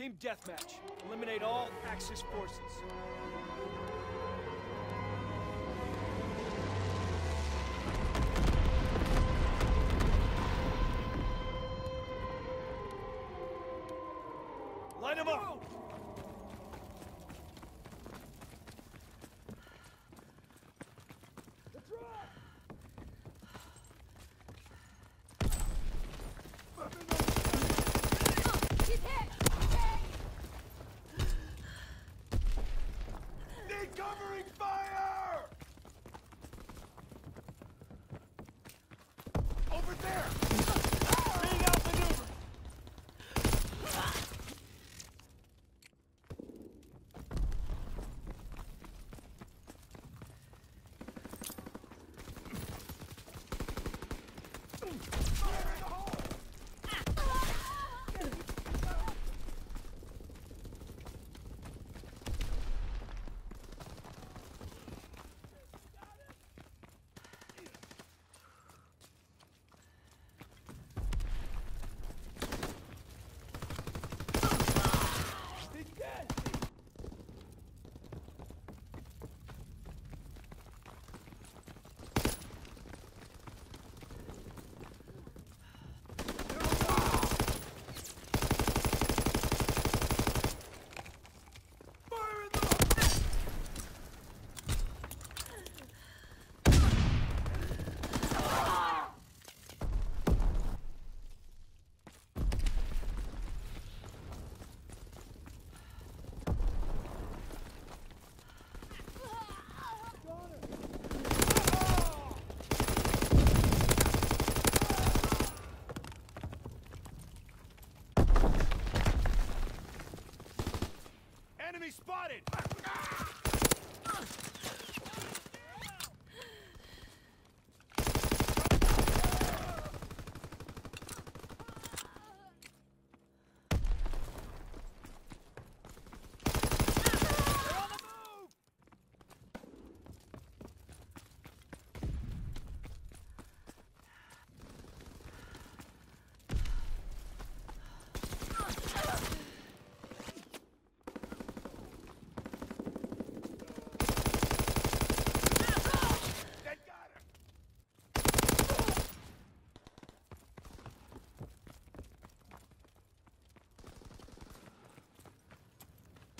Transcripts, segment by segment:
Team deathmatch. Eliminate all Axis forces. There! Being outmaneuvered! Fire in the Enemy spotted! They're on the move! They got him! The sandbag!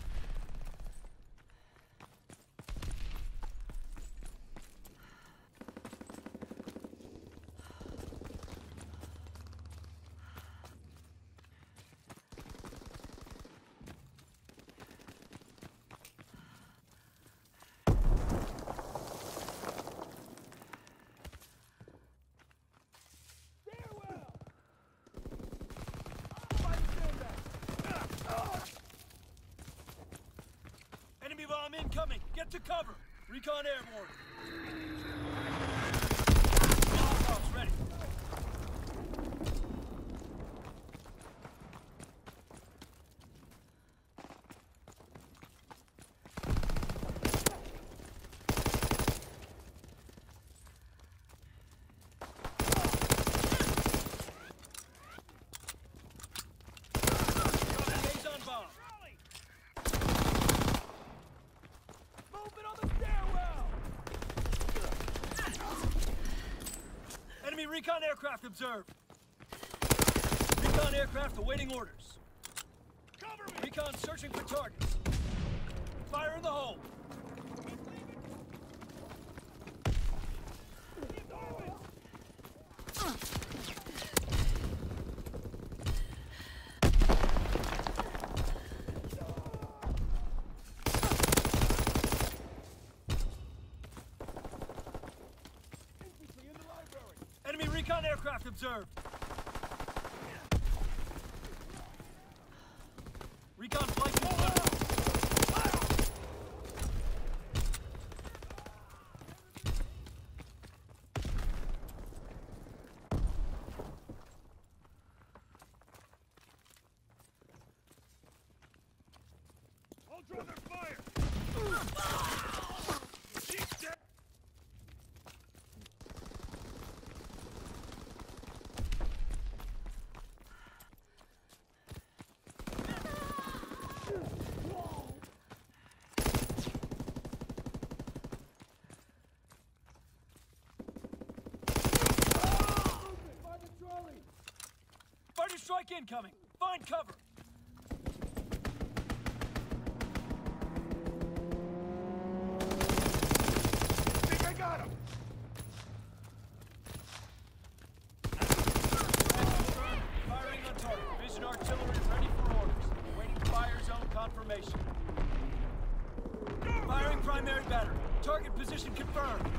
To cover! Recon airborne! Molotovs ready! Liaison bomb! Movement on the stairwell! Enemy recon aircraft observed! Recon aircraft awaiting orders. Cover me! Recon searching for targets. Fire in the hole! Infantry in the library! Enemy recon aircraft observed! Recon flight confirmed. I'll draw their fire! Strike incoming! Find cover! think I got him. Firing on target. Vision artillery ready for orders. Waiting fire zone confirmation. Firing primary battery. Target position confirmed.